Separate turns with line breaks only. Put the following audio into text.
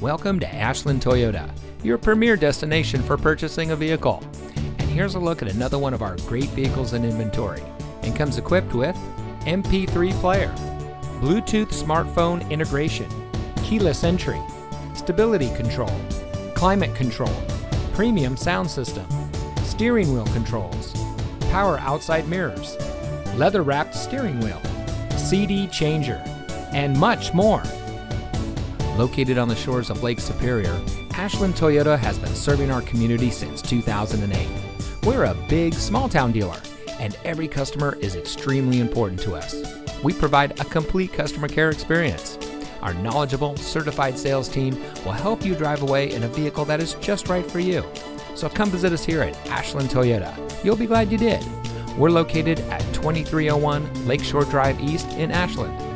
Welcome to Ashland Toyota, your premier destination for purchasing a vehicle. And here's a look at another one of our great vehicles in inventory and comes equipped with MP3 player, Bluetooth smartphone integration, keyless entry, stability control, climate control, premium sound system, steering wheel controls, power outside mirrors, leather wrapped steering wheel, CD changer, and much more. Located on the shores of Lake Superior, Ashland Toyota has been serving our community since 2008. We're a big small town dealer, and every customer is extremely important to us. We provide a complete customer care experience. Our knowledgeable, certified sales team will help you drive away in a vehicle that is just right for you. So come visit us here at Ashland Toyota. You'll be glad you did. We're located at 2301 Lakeshore Drive East in Ashland.